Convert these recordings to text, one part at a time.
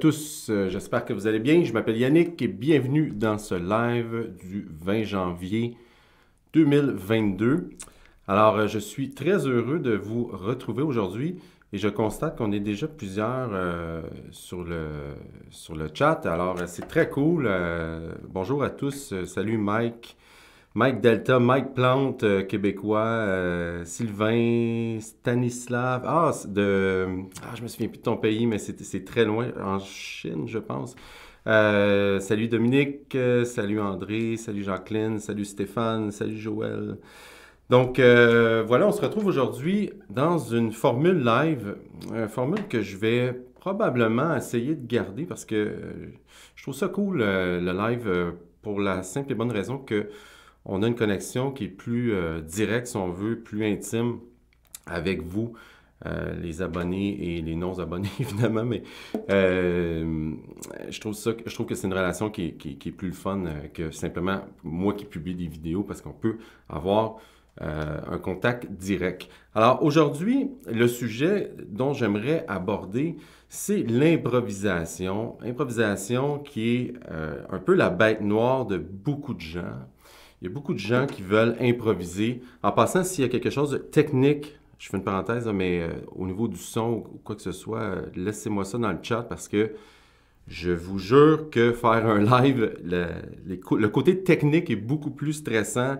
tous, euh, j'espère que vous allez bien. Je m'appelle Yannick et bienvenue dans ce live du 20 janvier 2022. Alors, euh, je suis très heureux de vous retrouver aujourd'hui et je constate qu'on est déjà plusieurs euh, sur, le, sur le chat. Alors, c'est très cool. bonjour à tous. salut Mike. Mike Delta, Mike Plante, euh, québécois, euh, Sylvain, Stanislav, ah, de, ah, je me souviens plus de ton pays, mais c'est très loin, en Chine, je pense. Euh, salut Dominique, salut André, salut Jacqueline, salut Stéphane, salut Joël. Donc voilà, on se retrouve aujourd'hui dans une formule live, une formule que je vais probablement essayer de garder parce que je trouve ça cool, le live, pour la simple et bonne raison que on a une connexion qui est plus euh, directe, si on veut, plus intime avec vous, euh, les abonnés et les non-abonnés, évidemment, mais euh, je, trouve ça, je trouve que c'est une relation qui, est plus fun que simplement moi qui publie des vidéos parce qu'on peut avoir un contact direct. Alors aujourd'hui, le sujet dont j'aimerais aborder, c'est l'improvisation. Improvisation qui est un peu la bête noire de beaucoup de gens. Il y a beaucoup de gens qui veulent improviser. En passant, s'il y a quelque chose de technique, je fais une parenthèse, mais euh, au niveau du son ou quoi que ce soit, euh, laissez-moi ça dans le chat parce que je vous jure que faire un live, le, côté technique est beaucoup plus stressant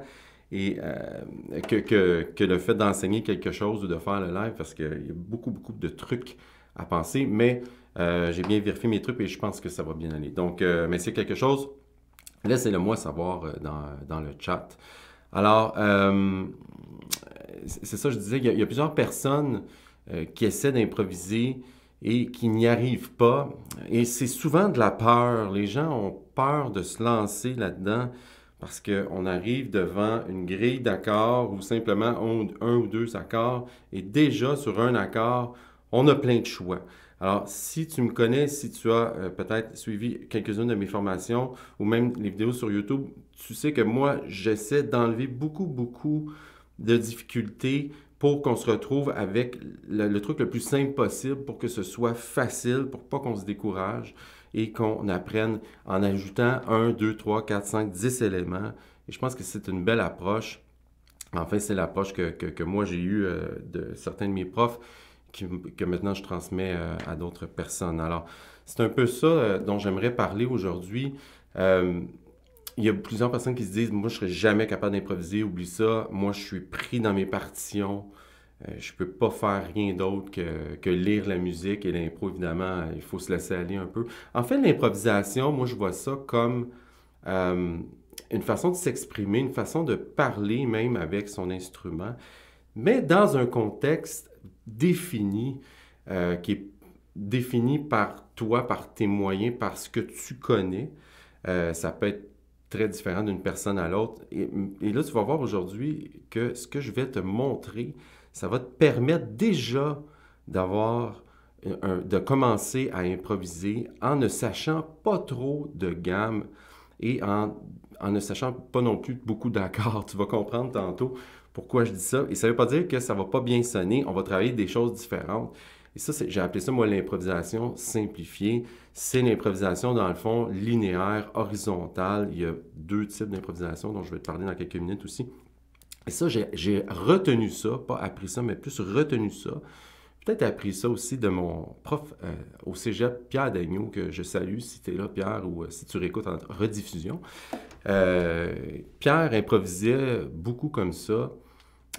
et, euh, que, le fait d'enseigner quelque chose ou de faire le live parce qu'il y a beaucoup, beaucoup de trucs à penser. Mais j'ai bien vérifié mes trucs et je pense que ça va bien aller. Donc, mais c'est quelque chose Laissez-le moi savoir euh, dans, le chat. Alors, euh, c'est ça, je disais, il y a, plusieurs personnes euh, qui essaient d'improviser et qui n'y arrivent pas. Et c'est souvent de la peur. Les gens ont peur de se lancer là-dedans parce qu'on arrive devant une grille d'accords ou simplement un, ou deux accords et déjà sur un accord, on a plein de choix. Alors, si tu me connais, si tu as euh, peut-être suivi quelques-unes de mes formations ou même les vidéos sur YouTube, tu sais que moi, j'essaie d'enlever beaucoup, beaucoup de difficultés pour qu'on se retrouve avec le, truc le plus simple possible pour que ce soit facile, pour pas qu'on se décourage et qu'on apprenne en ajoutant 1, 2, 3, 4, 5, 10 éléments. Et je pense que c'est une belle approche. Enfin, c'est l'approche que, moi j'ai eue euh, de certains de mes profs que maintenant je transmets euh, à d'autres personnes. Alors, c'est un peu ça euh, dont j'aimerais parler aujourd'hui. Euh, il y a plusieurs personnes qui se disent Moi, je ne serais jamais capable d'improviser, oublie ça. Moi, je suis pris dans mes partitions. je ne peux pas faire rien d'autre que, que, lire la musique et l'impro, évidemment. Il faut se laisser aller un peu. En fait, l'improvisation, moi, je vois ça comme une façon de s'exprimer, une façon de parler même avec son instrument, mais dans un contexte défini, euh, qui est défini par toi, par tes moyens, par ce que tu connais. Euh, ça peut être très différent d'une personne à l'autre. Et, là, tu vas voir aujourd'hui que ce que je vais te montrer, ça va te permettre déjà d'avoir de commencer à improviser en ne sachant pas trop de gamme et en, en ne sachant pas non plus beaucoup d'accords. Tu vas comprendre tantôt pourquoi je dis ça? Et ça ne veut pas dire que ça ne va pas bien sonner. On va travailler des choses différentes. Et ça, j'ai appelé ça, moi, l'improvisation simplifiée. C'est l'improvisation, dans le fond, linéaire, horizontale. Il y a deux types d'improvisation dont je vais te parler dans quelques minutes aussi. Et ça, j'ai retenu ça, pas appris ça, mais plus retenu ça. Peut-être appris ça aussi de mon prof euh, au cégep, Pierre Dagneau, que je salue si tu es là, Pierre, ou euh, si tu réécoutes en rediffusion. Euh, Pierre improvisait beaucoup comme ça.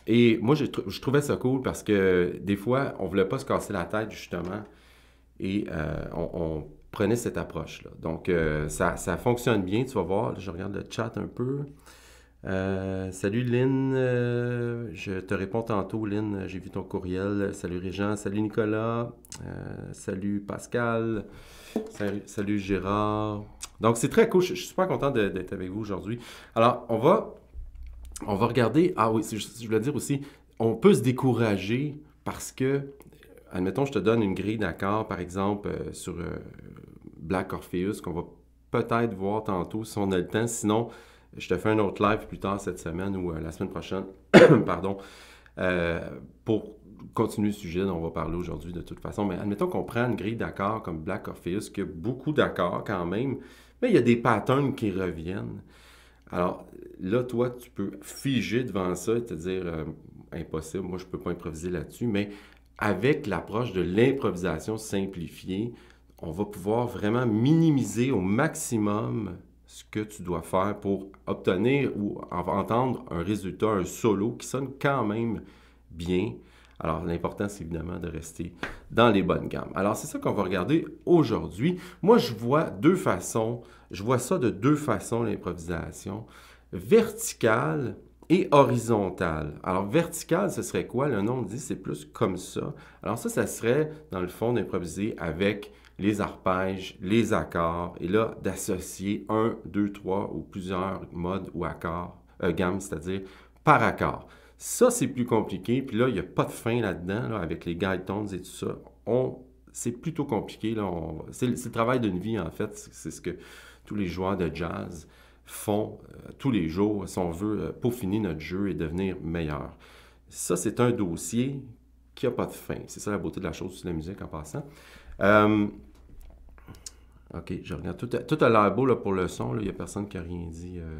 Et moi, je, trouvais ça cool parce que des fois, on ne voulait pas se casser la tête, justement. Et on, prenait cette approche-là. Donc, euh, ça, fonctionne bien. Tu vas voir, je regarde le chat un peu. Salut Lynn, je te réponds tantôt Lynn, j'ai vu ton courriel. Salut Régent, salut Nicolas, salut Pascal, salut Gérard. Donc, c'est très cool. Je, suis super content d'être avec vous aujourd'hui. Alors, on va, on va regarder. Ah oui, je, voulais dire aussi, on peut se décourager parce que, admettons, je te donne une grille d'accord, par exemple, euh, sur euh, Black Orpheus, qu'on va peut-être voir tantôt si on a le temps. Sinon, je te fais un autre live plus tard cette semaine ou euh, la semaine prochaine, pardon, pour continuer le sujet dont on va parler aujourd'hui de toute façon. Mais admettons qu'on prend une grille d'accords comme Black Orpheus, qui a beaucoup d'accords quand même, mais il y a des patterns qui reviennent. Alors là, toi, tu peux figer devant ça et te dire euh, impossible, moi je ne peux pas improviser là-dessus, mais avec l'approche de l'improvisation simplifiée, on va pouvoir vraiment minimiser au maximum ce que tu dois faire pour obtenir ou entendre un résultat, un solo qui sonne quand même bien. Alors, l'important, c'est évidemment de rester dans les bonnes gammes. Alors, c'est ça qu'on va regarder aujourd'hui. Moi, je vois deux façons, je vois ça de deux façons, l'improvisation. Verticale et horizontale. Alors, verticale, ce serait quoi? Le nom dit, c'est plus comme ça. Alors, ça, ça serait, dans le fond, d'improviser avec les arpèges, les accords, et là, d'associer un, deux, trois ou plusieurs modes ou accords, euh, gammes, c'est-à-dire par accord. Ça, c'est plus compliqué, puis là, il n'y a pas de fin là-dedans, avec les guide et tout ça. On, c'est plutôt compliqué. Là, c'est, le travail d'une vie, en fait. C'est ce que tous les joueurs de jazz font euh, tous les jours, si on veut euh, peaufiner notre jeu et devenir meilleur. Ça, c'est un dossier qui n'a pas de fin. C'est ça la beauté de la chose sur la musique en passant. Euh, OK, je regarde. Tout, tout a l'air beau là, pour le son. Il n'y a personne qui a rien dit euh,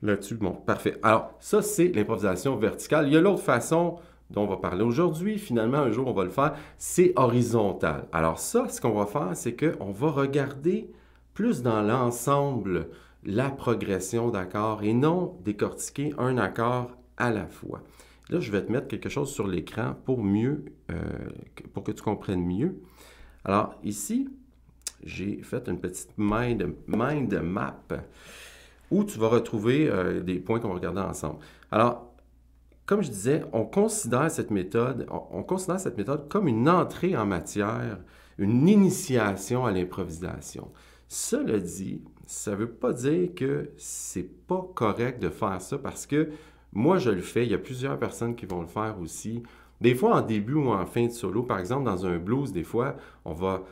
là-dessus. Bon, parfait. Alors, ça, c'est l'improvisation verticale. Il y a l'autre façon dont on va parler aujourd'hui. Finalement, un jour, on va le faire. C'est horizontal. Alors, ça, ce qu'on va faire, c'est qu'on va regarder plus dans l'ensemble la progression d'accords et non décortiquer un accord à la fois. Là, je vais te mettre quelque chose sur l'écran pour mieux, euh, pour que tu comprennes mieux. Alors, ici, j'ai fait une petite mind, mind map où tu vas retrouver euh, des points qu'on va regarder ensemble. Alors, comme je disais, on considère cette méthode, on, considère cette méthode comme une entrée en matière, une initiation à l'improvisation. Cela dit, ça ne veut pas dire que c'est pas correct de faire ça parce que moi, je le fais. Il y a plusieurs personnes qui vont le faire aussi. Des fois, en début ou en fin de solo, par exemple, dans un blues, des fois, on va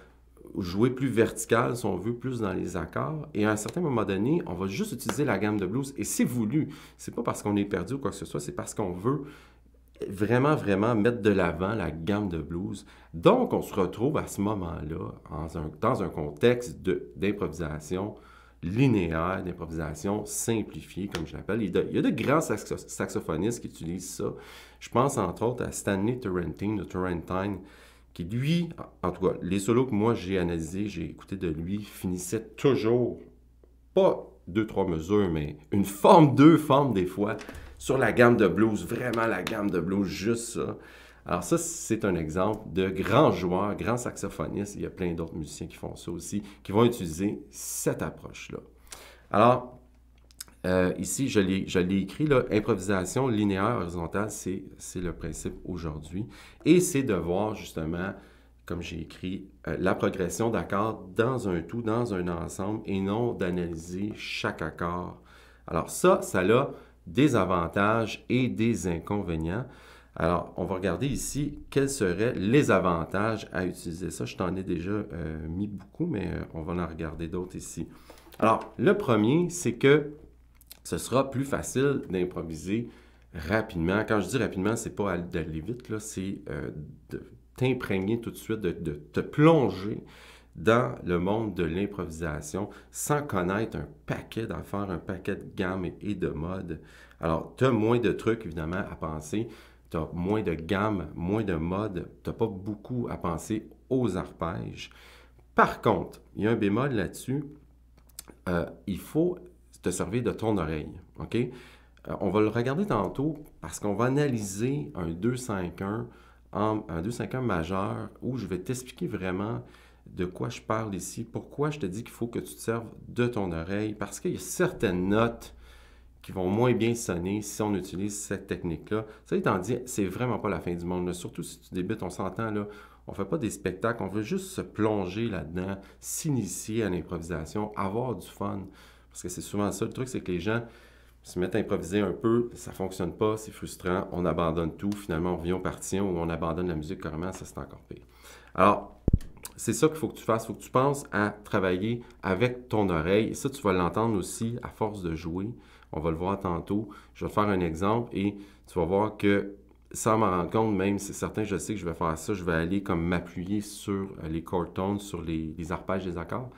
jouer plus vertical, si on veut, plus dans les accords. Et à un certain moment donné, on va juste utiliser la gamme de blues. Et c'est voulu. C'est pas parce qu'on est perdu ou quoi que ce soit, c'est parce qu'on veut vraiment, vraiment mettre de l'avant la gamme de blues. Donc, on se retrouve à ce moment-là dans un, dans un contexte d'improvisation linéaire, d'improvisation simplifiée, comme je l'appelle. Il, y a de grands saxophonistes qui utilisent ça. Je pense entre autres à Stanley Turrentine de Turrentine, qui lui, en tout cas, les solos que moi j'ai analysés, j'ai écouté de lui, finissaient toujours, pas deux, trois mesures, mais une forme, deux formes des fois, sur la gamme de blues, vraiment la gamme de blues, juste ça. Alors ça, c'est un exemple de grands joueurs, grands saxophonistes. Il y a plein d'autres musiciens qui font ça aussi, qui vont utiliser cette approche-là. Alors, euh, ici, je l'ai écrit, là, improvisation linéaire horizontale, c'est le principe aujourd'hui. Et c'est de voir justement, comme j'ai écrit, euh, la progression d'accords dans un tout, dans un ensemble, et non d'analyser chaque accord. Alors ça, ça a des avantages et des inconvénients. Alors, on va regarder ici quels seraient les avantages à utiliser ça. Je t'en ai déjà euh, mis beaucoup, mais on va en regarder d'autres ici. Alors, le premier, c'est que ce sera plus facile d'improviser rapidement. Quand je dis rapidement, c'est pas d'aller vite, c'est euh, de t'imprégner tout de suite, de, te plonger dans le monde de l'improvisation sans connaître un paquet d'affaires, un paquet de gammes et, de modes. Alors, tu as moins de trucs, évidemment, à penser. Tu as moins de gammes, moins de modes. Tu n'as pas beaucoup à penser aux arpèges. Par contre, il y a un bémol là-dessus. Euh, il faut te servir de ton oreille. Euh, on va le regarder tantôt parce qu'on va analyser un 2-5-1 un 2-5-1 majeur où je vais t'expliquer vraiment de quoi je parle ici, pourquoi je te dis qu'il faut que tu te serves de ton oreille, parce qu'il y a certaines notes qui vont moins bien sonner si on utilise cette technique-là. Ça étant dit, c'est vraiment pas la fin du monde. Surtout si tu débutes, on s'entend là, on fait pas des spectacles, on veut juste se plonger là-dedans, s'initier à l'improvisation, avoir du fun. Parce que c'est souvent ça. Le truc, c'est que les gens se mettent à improviser un peu, ça fonctionne pas, c'est frustrant, on abandonne tout, finalement on revient au parti ou on abandonne la musique carrément, ça c'est encore pire. Alors, c'est ça qu'il faut que tu fasses, il faut que tu penses à travailler avec ton oreille. Et ça, tu vas l'entendre aussi à force de jouer. On va le voir tantôt. Je vais faire un exemple et tu vas voir que sans m'en rendre compte, même c'est certain, je sais que je vais faire ça, je vais aller comme m'appuyer sur euh, les chord sur les, arpèges des accords.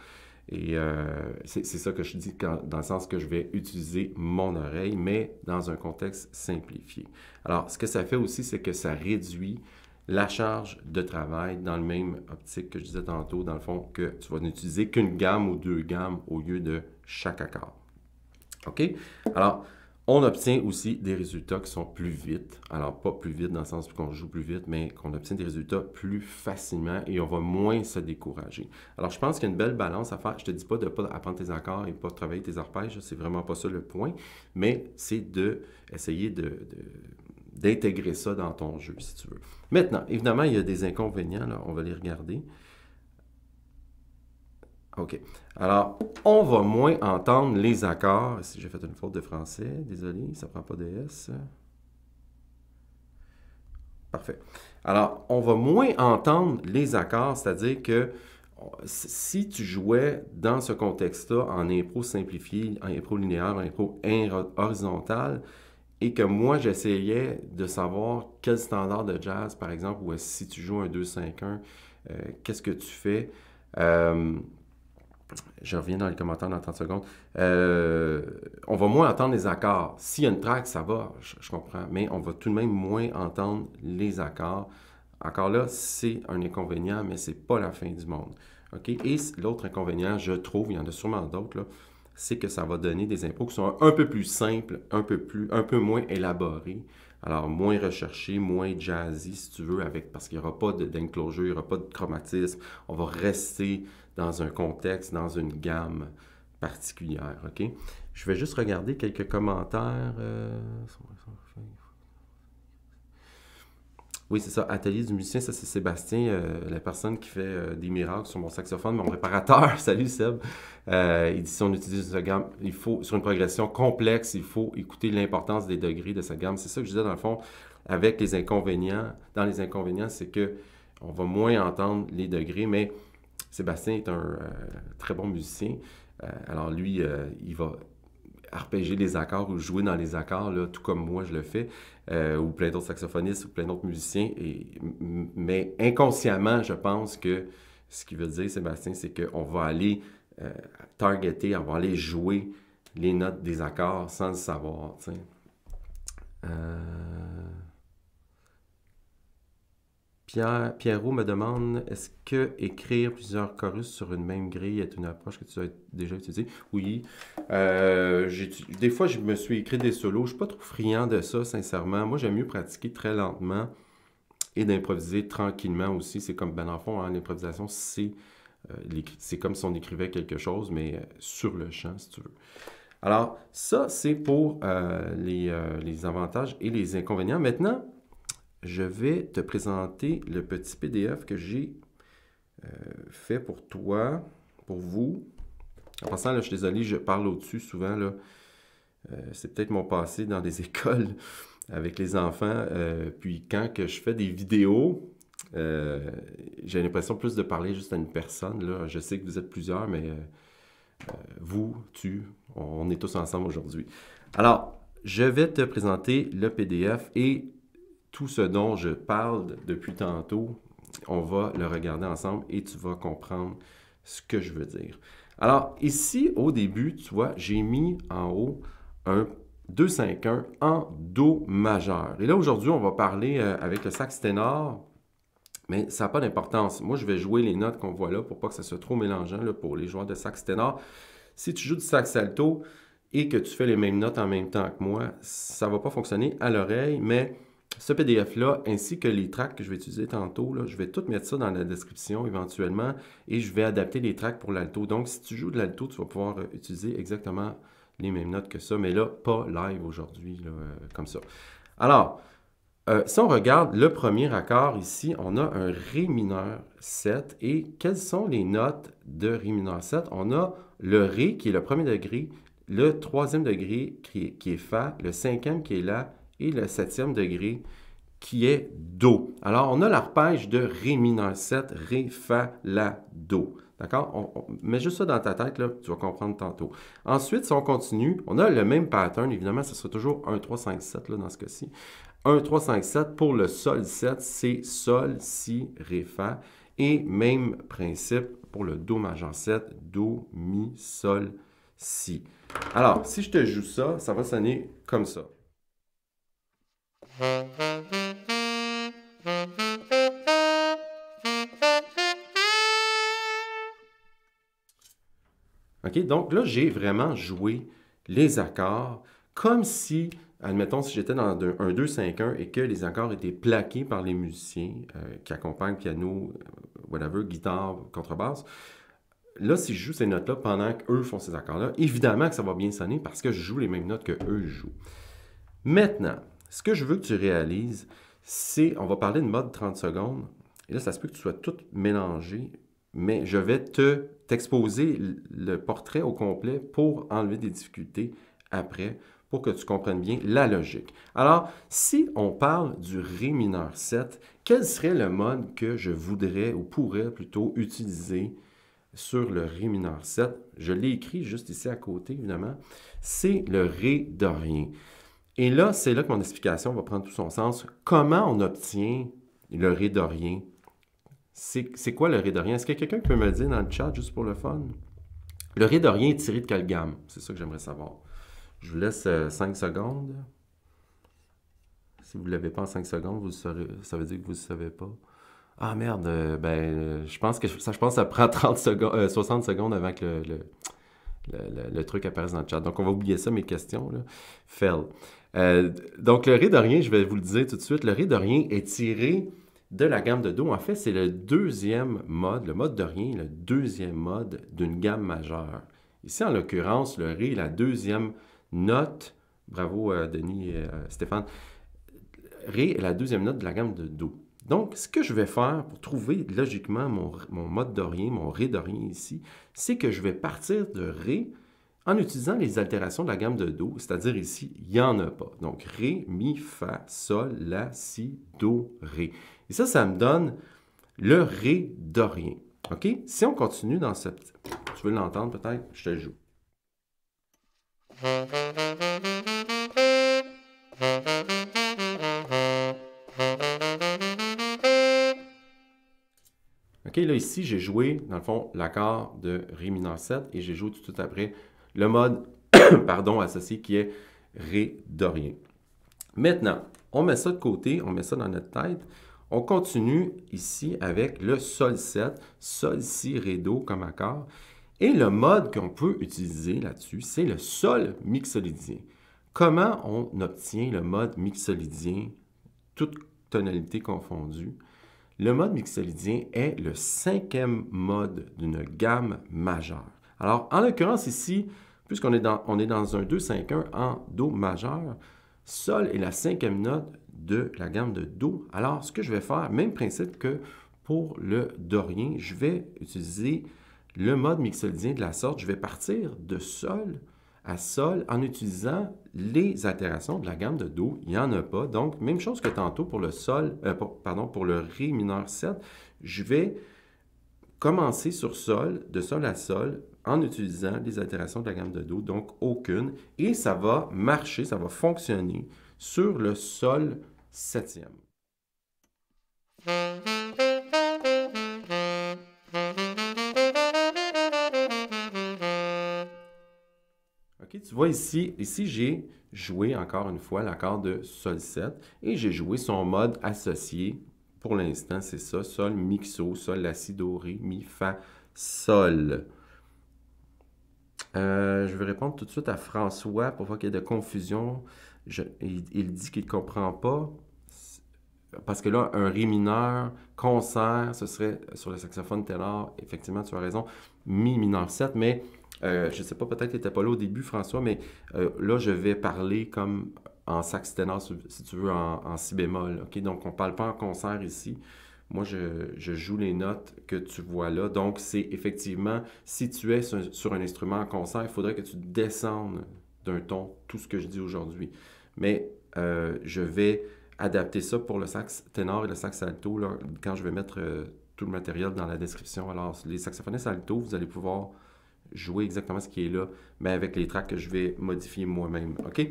Et euh, c'est ça que je dis dans le sens que je vais utiliser mon oreille, mais dans un contexte simplifié. Alors, ce que ça fait aussi, c'est que ça réduit la charge de travail dans le même optique que je disais tantôt, dans le fond, que tu vas n'utiliser qu'une gamme ou deux gammes au lieu de chaque accord. OK? Alors, on obtient aussi des résultats qui sont plus vite. Alors, pas plus vite dans le sens qu'on joue plus vite, mais qu'on obtient des résultats plus facilement et on va moins se décourager. Alors, je pense qu'il y a une belle balance à faire. Je ne te dis pas de ne pas apprendre tes accords et pas travailler tes arpèges, c'est vraiment pas ça le point, mais c'est d'essayer de, d'intégrer ça dans ton jeu, si tu veux. Maintenant, évidemment, il y a des inconvénients, on va les regarder. OK. Alors, on va moins entendre les accords. Si j'ai fait une faute de français, désolé, ça prend pas de S. Parfait. Alors, on va moins entendre les accords, c'est-à-dire que si tu jouais dans ce contexte-là en impro simplifié, en impro linéaire, en impro horizontal, et que moi j'essayais de savoir quel standard de jazz, par exemple, ou si tu joues un 2-5-1, euh, qu'est-ce que tu fais? Euh, je reviens dans les commentaires dans 30 secondes. Euh, on va moins entendre les accords. S'il y a une track, ça va, je, comprends, mais on va tout de même moins entendre les accords. Encore là, c'est un inconvénient, mais ce n'est pas la fin du monde. Et l'autre inconvénient, je trouve, il y en a sûrement d'autres, c'est que ça va donner des impôts qui sont un peu plus simples, un peu, plus, un peu moins élaborés. Alors, moins recherché, moins jazzy, si tu veux, avec, parce qu'il n'y aura pas d'enclosure, il n'y aura pas de chromatisme. On va rester dans un contexte, dans une gamme particulière. OK? Je vais juste regarder quelques commentaires. Euh, oui, c'est ça. Atelier du musicien, ça c'est Sébastien, euh, la personne qui fait euh, des miracles sur mon saxophone, mon réparateur. Salut Seb. il dit si on utilise une gamme, il faut, sur une progression complexe, il faut écouter l'importance des degrés de sa gamme. C'est ça que je disais dans le fond, avec les inconvénients. Dans les inconvénients, c'est que on va moins entendre les degrés, mais Sébastien est un euh, très bon musicien. Euh, alors lui, euh, il va arpéger les accords ou jouer dans les accords, tout comme moi je le fais, ou plein d'autres saxophonistes ou plein d'autres musiciens. Mais inconsciemment, je pense que ce qu'il veut dire, Sébastien, c'est qu'on va aller targeter, on va aller jouer les notes des accords sans le savoir. Pierrot me demande est-ce que écrire plusieurs chorus sur une même grille est une approche que tu as déjà utilisée? Oui. Euh, des fois, je me suis écrit des solos. Je ne suis pas trop friand de ça, sincèrement. Moi, j'aime mieux pratiquer très lentement et d'improviser tranquillement aussi. C'est comme, ben, en hein, l'improvisation, c'est, euh, c'est comme si on écrivait quelque chose, mais euh, sur le champ, si tu veux. Alors, ça, c'est pour les avantages et les inconvénients. Maintenant, je vais te présenter le petit PDF que j'ai euh, fait pour toi, pour vous. En passant, je suis désolé, je parle au-dessus souvent. Là. Euh, c'est peut-être mon passé dans des écoles avec les enfants. Euh, puis quand que je fais des vidéos, j'ai l'impression plus de parler juste à une personne. Là. Je sais que vous êtes plusieurs, mais vous, tu, on est tous ensemble aujourd'hui. Alors, je vais te présenter le PDF et tout ce dont je parle depuis tantôt, on va le regarder ensemble et tu vas comprendre ce que je veux dire. Alors, ici, au début, tu vois, j'ai mis en haut un 2-5-1 en Do majeur. Et là, aujourd'hui, on va parler euh, avec le sax ténor, mais ça n'a pas d'importance. Moi, je vais jouer les notes qu'on voit là pour pas que ça soit trop mélangeant là, pour les joueurs de sax ténor. Si tu joues du sax alto et que tu fais les mêmes notes en même temps que moi, ça ne va pas fonctionner à l'oreille, mais ce PDF-là, ainsi que les tracks que je vais utiliser tantôt, je vais tout mettre ça dans la description éventuellement et je vais adapter les tracks pour l'alto. Donc, si tu joues de l'alto, tu vas pouvoir euh, utiliser exactement les mêmes notes que ça, mais là, pas live aujourd'hui, euh, comme ça. Alors, euh, si on regarde le premier accord ici, on a un Ré mineur 7. Et quelles sont les notes de Ré mineur 7? On a le Ré qui est le premier degré, le troisième degré qui est, qui est Fa, le cinquième qui est là et le septième degré qui est Do. Alors, on a l'arpège de Ré mineur 7, Ré, Fa, La, Do. D'accord? On, met juste ça dans ta tête, là, tu vas comprendre tantôt. Ensuite, si on continue, on a le même pattern, évidemment, ce sera toujours 1, 3, 5, 7 là, dans ce cas-ci. 1, 3, 5, 7. Pour le Sol 7, c'est Sol, Si, Ré, Fa. Et même principe pour le Do majeur 7, Do, Mi, Sol, Si. Alors, si je te joue ça, ça va sonner comme ça. OK? Donc là, j'ai vraiment joué les accords comme si, admettons, si j'étais dans un 2-5-1 et que les accords étaient plaqués par les musiciens euh, qui accompagnent piano, euh, whatever, guitare, contrebasse. Là, si je joue ces notes-là pendant qu'eux font ces accords-là, évidemment que ça va bien sonner parce que je joue les mêmes notes que eux jouent. Maintenant, ce que je veux que tu réalises, c'est, on va parler de mode 30 secondes. Et là, ça se peut que tu sois tout mélangé, mais je vais te t'exposer le portrait au complet pour enlever des difficultés après, pour que tu comprennes bien la logique. Alors, si on parle du Ré mineur 7, quel serait le mode que je voudrais ou pourrais plutôt utiliser sur le Ré mineur 7? Je l'ai écrit juste ici à côté, évidemment. C'est le Ré dorien. Et là, c'est là que mon explication va prendre tout son sens. Comment on obtient le Ré dorien? C'est quoi le Ré dorien? Est-ce que quelqu'un peut me le dire dans le chat juste pour le fun? Le Ré dorien est tiré de quelle gamme? C'est ça que j'aimerais savoir. Je vous laisse 5 euh, secondes. Si vous ne l'avez pas en 5 secondes, ça veut dire que vous ne savez pas. Ah merde, euh, ben, je pense que ça, je pense ça prend 30 secondes, 60 secondes avant que le, truc apparaisse dans le chat. Donc, on va oublier ça, mes questions. Fell. Euh, donc, le ré dorien, je vais vous le dire tout de suite, le ré dorien est tiré de la gamme de Do. En fait, c'est le deuxième mode, le mode dorien, le deuxième mode d'une gamme majeure. Ici, en l'occurrence, le ré est la deuxième note. Bravo, euh, Denis et euh, Stéphane. Ré est la deuxième note de la gamme de Do. Donc, ce que je vais faire pour trouver logiquement mon, mon mode dorien, mon Ré dorien ici, c'est que je vais partir de Ré en utilisant les altérations de la gamme de Do, c'est-à-dire ici, il n'y en a pas. Donc, Ré, Mi, Fa, Sol, La, Si, Do, Ré. Et ça, ça me donne le Ré dorien. OK? Si on continue dans cette... Tu veux l'entendre peut-être? Je te le joue. OK, là, ici, j'ai joué, dans le fond, l'accord de Ré mineur 7 et j'ai joué tout de après le mode, pardon, associé qui est Ré dorien. Maintenant, on met ça de côté, on met ça dans notre tête. On continue ici avec le Sol 7, Sol, Si, Ré, Do comme accord. Et le mode qu'on peut utiliser là-dessus, c'est le Sol mixolydien. Comment on obtient le mode mixolydien, toute tonalité confondue? Le mode mixolydien est le cinquième mode d'une gamme majeure. Alors, en l'occurrence ici, puisqu'on est dans, est dans un 2-5-1 en Do majeur, Sol est la cinquième note de la gamme de Do. Alors, ce que je vais faire, même principe que pour le Dorien, je vais utiliser le mode mixolydien de la sorte. Je vais partir de Sol à Sol en utilisant les altérations de la gamme de Do. Il n'y en a pas. Donc, même chose que tantôt pour le Sol, euh, pardon, pour le Ré mineur 7, je vais commencer sur Sol, de Sol à Sol, en utilisant les altérations de la gamme de Do, donc aucune, et ça va marcher, ça va fonctionner sur le Sol septième. tu vois ici, ici j'ai joué encore une fois l'accord de Sol 7 et j'ai joué son mode associé. Pour l'instant, c'est ça, Sol mixo, Sol la si do ré, mi fa Sol. Euh, je vais répondre tout de suite à François pour voir qu'il y ait de confusion. il, dit qu'il ne comprend pas. Parce que là, un Ré mineur, concert, ce serait sur le saxophone ténor. Effectivement, tu as raison. Mi mineur 7, mais euh, je ne sais pas, peut-être que tu n'étais pas là au début, François, mais euh, là, je vais parler comme en sax ténor, si tu veux, en, si bémol. Donc, on ne parle pas en concert ici. Moi, je, joue les notes que tu vois là. Donc, c'est effectivement, si tu es sur, un instrument en concert, il faudrait que tu descendes d'un ton tout ce que je dis aujourd'hui. Mais euh, je vais adapter ça pour le sax ténor et le sax alto quand je vais mettre tout le matériel dans la description. Alors, les saxophonistes alto, vous allez pouvoir jouer exactement ce qui est là, mais avec les tracks que je vais modifier moi-même. OK?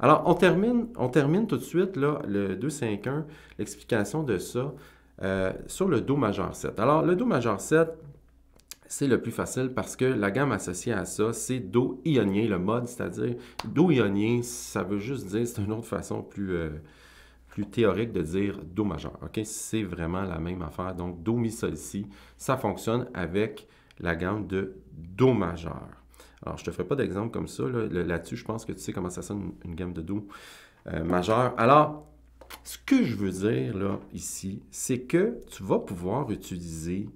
Alors, on termine, on termine tout de suite là, le 2-5-1, l'explication de ça euh, sur le Do majeur 7. Alors, le Do majeur 7, c'est le plus facile parce que la gamme associée à ça, c'est Do ionien, le mode, c'est-à-dire Do ionien, ça veut juste dire, c'est une autre façon plus, euh, plus théorique de dire Do majeur. OK? C'est vraiment la même affaire. Donc, Do, Mi, Sol, Si, ça fonctionne avec la gamme de Do majeur. Alors, je ne te ferai pas d'exemple comme ça. Là-dessus, je pense que tu sais comment ça sonne une, gamme de Do euh, majeur. Alors, ce que je veux dire là, ici, c'est que tu vas pouvoir utiliser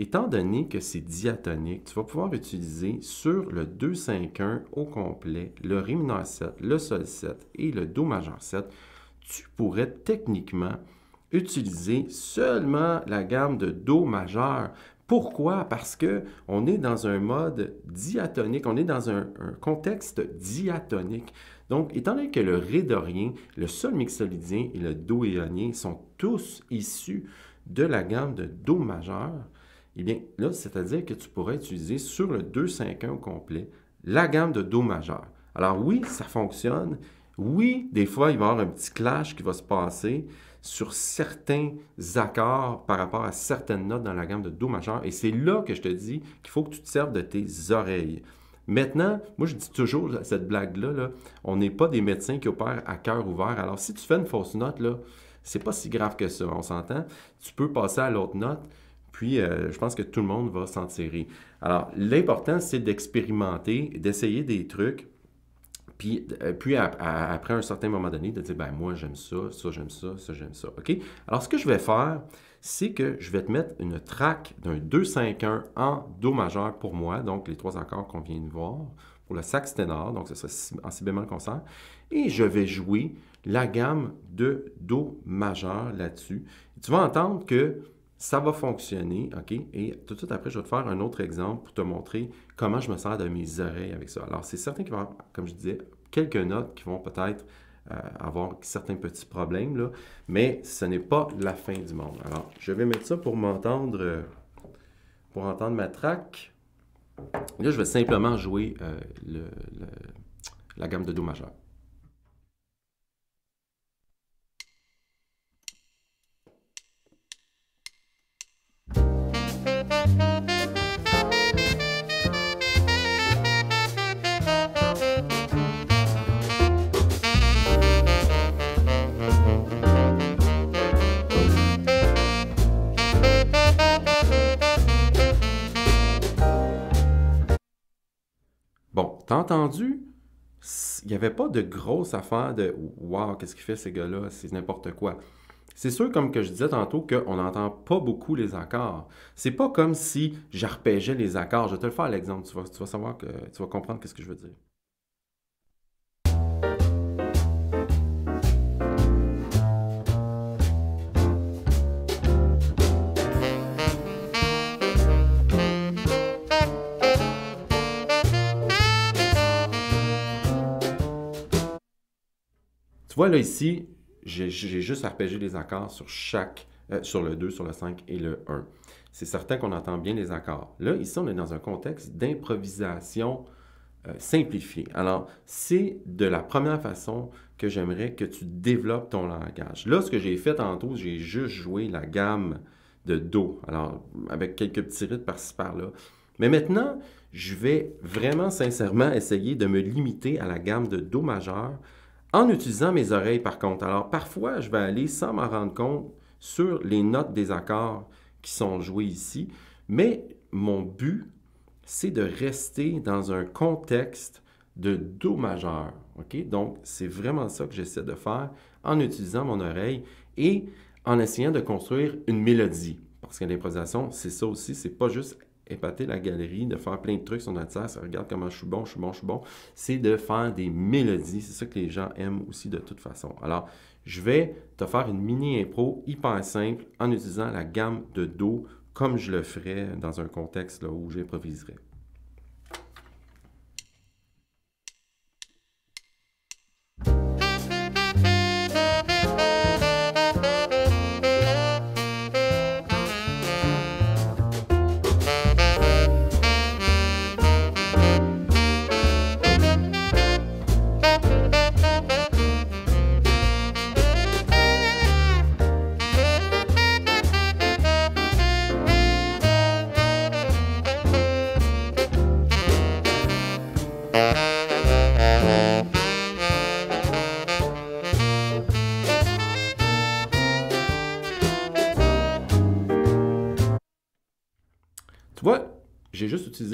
Étant donné que c'est diatonique, tu vas pouvoir utiliser sur le 2-5-1 au complet, le Ré mineur 7, le Sol 7 et le Do majeur 7, tu pourrais techniquement utiliser seulement la gamme de Do majeur. Pourquoi? Parce que on est dans un mode diatonique, on est dans un, contexte diatonique. Donc, étant donné que le Ré dorien, le Sol mixolydien et le Do éonien sont tous issus de la gamme de Do majeur, eh bien, là, c'est-à-dire que tu pourrais utiliser sur le 2-5-1 au complet la gamme de Do majeur. Alors oui, ça fonctionne. Oui, des fois, il va y avoir un petit clash qui va se passer sur certains accords par rapport à certaines notes dans la gamme de Do majeur. Et c'est là que je te dis qu'il faut que tu te serves de tes oreilles. Maintenant, moi, je dis toujours cette blague-là, là, on n'est pas des médecins qui opèrent à cœur ouvert. Alors, si tu fais une fausse note, là, c'est pas si grave que ça, on s'entend. Tu peux passer à l'autre note. Puis, euh, je pense que tout le monde va s'en tirer. Alors, l'important, c'est d'expérimenter, d'essayer des trucs, puis, euh, après un certain moment donné, de dire, ben moi, j'aime ça, ça, j'aime ça, ça, j'aime ça. OK? Alors, ce que je vais faire, c'est que je vais te mettre une track d'un 2-5-1 en Do majeur pour moi, donc les trois accords qu'on vient de voir, pour le sax ténor, donc ce sera en si bémol concert, et je vais jouer la gamme de Do majeur là-dessus. Tu vas entendre que ça va fonctionner, OK? Et tout de suite après, je vais te faire un autre exemple pour te montrer comment je me sers de mes oreilles avec ça. Alors, c'est certain qu'il va y avoir, comme je disais, quelques notes qui vont peut-être euh, avoir certains petits problèmes, là, mais ce n'est pas la fin du monde. Alors, je vais mettre ça pour m'entendre, euh, pour entendre ma track. Là, je vais simplement jouer euh, la gamme de Do majeur. T'as entendu? Il n'y avait pas de grosse affaire de Waouh, qu'est-ce qu'il fait ces gars-là? C'est n'importe quoi. C'est sûr, comme que je disais tantôt, qu'on n'entend pas beaucoup les accords. C'est pas comme si j'arpégeais les accords. Je vais te le faire l'exemple. Tu vas, savoir que tu vas comprendre ce que je veux dire. Vois, là, ici, j'ai juste arpégé les accords sur chaque, euh, sur le 2, sur le 5 et le 1. C'est certain qu'on entend bien les accords. Là, ici, on est dans un contexte d'improvisation euh, simplifiée. Alors, c'est de la première façon que j'aimerais que tu développes ton langage. Là, ce que j'ai fait tantôt, j'ai juste joué la gamme de Do, alors avec quelques petits rythmes par-ci par-là. Mais maintenant, je vais vraiment sincèrement essayer de me limiter à la gamme de Do majeur en utilisant mes oreilles, par contre, alors parfois, je vais aller sans m'en rendre compte sur les notes des accords qui sont joués ici, mais mon but, c'est de rester dans un contexte de Do majeur. Donc, c'est vraiment ça que j'essaie de faire en utilisant mon oreille et en essayant de construire une mélodie. Parce que l'improvisation, c'est ça aussi, c'est pas juste épater la galerie, de faire plein de trucs sur notre ça regarde comment je suis bon, je suis bon, je suis bon, c'est de faire des mélodies. C'est ça que les gens aiment aussi de toute façon. Alors, je vais te faire une mini impro hyper simple en utilisant la gamme de Do comme je le ferais dans un contexte là, où j'improviserais.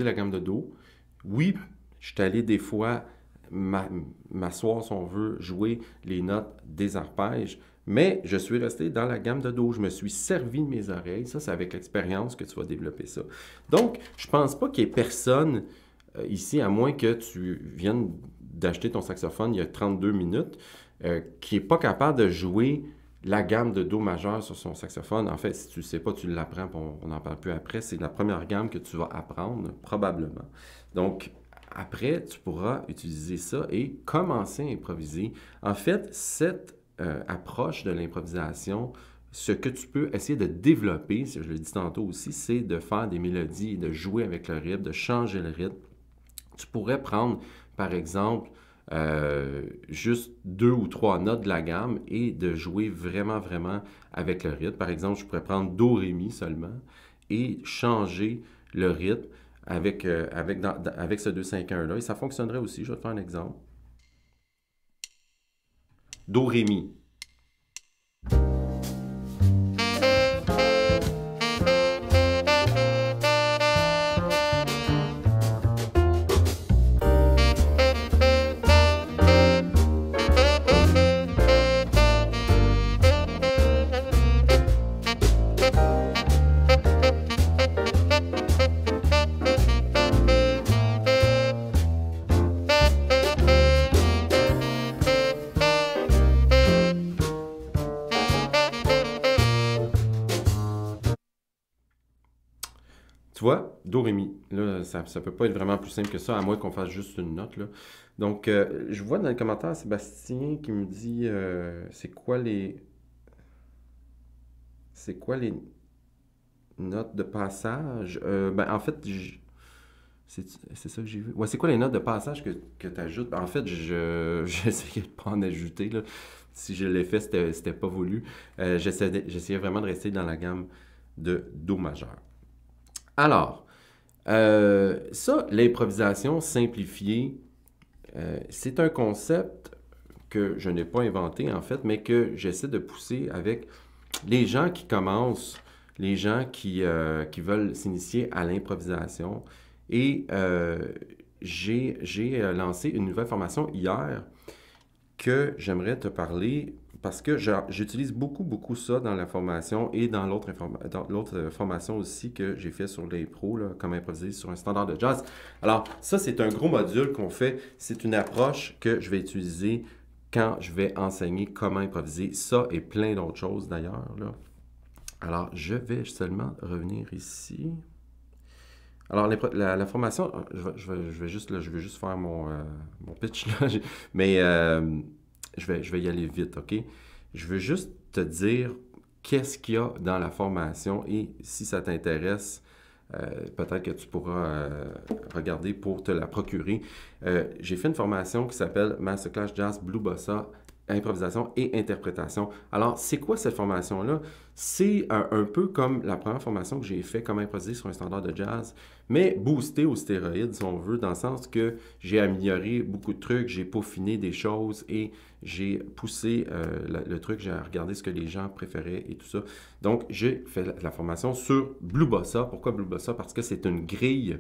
La gamme de Do. Oui, je suis allé des fois m'asseoir, si on veut, jouer les notes des arpèges, mais je suis resté dans la gamme de Do. Je me suis servi de mes oreilles. Ça, c'est avec l'expérience que tu vas développer ça. Donc, je pense pas qu'il y ait personne euh, ici, à moins que tu viennes d'acheter ton saxophone il y a 32 minutes, euh, qui n'est pas capable de jouer la gamme de Do majeur sur son saxophone. En fait, si tu ne sais pas, tu l'apprends, on n'en parle plus après. C'est la première gamme que tu vas apprendre, probablement. Donc, après, tu pourras utiliser ça et commencer à improviser. En fait, cette euh, approche de l'improvisation, ce que tu peux essayer de développer, je l'ai dit tantôt aussi, c'est de faire des mélodies, de jouer avec le rythme, de changer le rythme. Tu pourrais prendre, par exemple, euh, juste deux ou trois notes de la gamme et de jouer vraiment, vraiment avec le rythme. Par exemple, je pourrais prendre Do, Ré, Mi seulement et changer le rythme avec, euh, avec, avec ce 2-5-1-là. Et ça fonctionnerait aussi. Je vais te faire un exemple. Do, Ré, Mi. Ça ne peut pas être vraiment plus simple que ça, à moins qu'on fasse juste une note. Là. Donc, euh, je vois dans les commentaires Sébastien qui me dit euh, c'est quoi les. C'est quoi les notes de passage? Euh, ben, En fait, c'est ça que j'ai vu. Ouais, c'est quoi les notes de passage que, que tu ajoutes? En fait, je j'essayais de pas en ajouter. Là. Si je l'ai fait, c'était pas voulu. J'essayais vraiment de rester dans la gamme de Do majeur. Alors, euh, ça, l'improvisation simplifiée, euh, c'est un concept que je n'ai pas inventé en fait, mais que j'essaie de pousser avec les gens qui commencent, les gens qui, euh, qui veulent s'initier à l'improvisation. Et j'ai lancé une nouvelle formation hier que j'aimerais te parler parce que j'utilise beaucoup, beaucoup ça dans la formation et dans l'autre euh, formation aussi que j'ai fait sur les pros, comme improviser sur un standard de jazz. Alors, ça, c'est un gros module qu'on fait. C'est une approche que je vais utiliser quand je vais enseigner comment improviser. Ça et plein d'autres choses d'ailleurs. Alors, je vais seulement revenir ici. Alors, la, formation, je vais, juste, je vais juste faire mon, euh, pitch, là, mais euh, je vais, je vais y aller vite, OK? Je veux juste te dire qu'est-ce qu'il y a dans la formation et si ça t'intéresse, euh, peut-être que tu pourras euh, regarder pour te la procurer. Euh, j'ai fait une formation qui s'appelle Masterclass Jazz Blue Bossa improvisation et interprétation. Alors, c'est quoi cette formation-là? C'est un, peu comme la première formation que j'ai fait comme improviser sur un standard de jazz, mais boosté aux stéroïdes, si on veut, dans le sens que j'ai amélioré beaucoup de trucs, j'ai peaufiné des choses et j'ai poussé euh, le, truc, j'ai regardé ce que les gens préféraient et tout ça. Donc, j'ai fait la, formation sur Blue Bossa. Pourquoi Blue Bossa? Parce que c'est une grille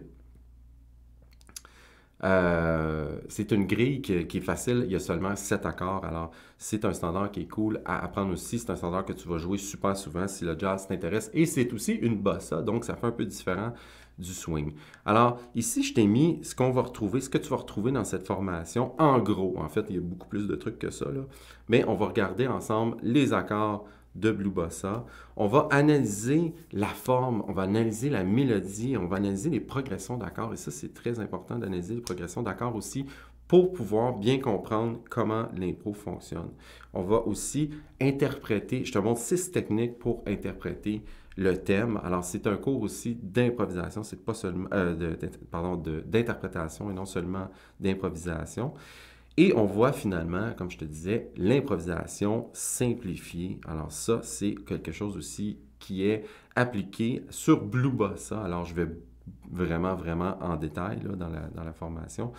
euh, c'est une grille qui, est facile, il y a seulement 7 accords, alors c'est un standard qui est cool à apprendre aussi, c'est un standard que tu vas jouer super souvent si le jazz t'intéresse, et c'est aussi une bossa, donc ça fait un peu différent du swing. Alors ici, je t'ai mis ce qu'on va retrouver, ce que tu vas retrouver dans cette formation, en gros, en fait, il y a beaucoup plus de trucs que ça, mais on va regarder ensemble les accords de Blue Bossa. On va analyser la forme, on va analyser la mélodie, on va analyser les progressions d'accords. Et ça, c'est très important d'analyser les progressions d'accords aussi pour pouvoir bien comprendre comment l'impro fonctionne. On va aussi interpréter, je te montre six techniques pour interpréter le thème. Alors, c'est un cours aussi d'improvisation, c'est pas seulement, euh, pardon, d'interprétation et non seulement d'improvisation. Et on voit finalement, comme je te disais, l'improvisation simplifiée. Alors ça, c'est quelque chose aussi qui est appliqué sur Blue Bossa. Alors je vais vraiment, vraiment en détail dans, la, formation.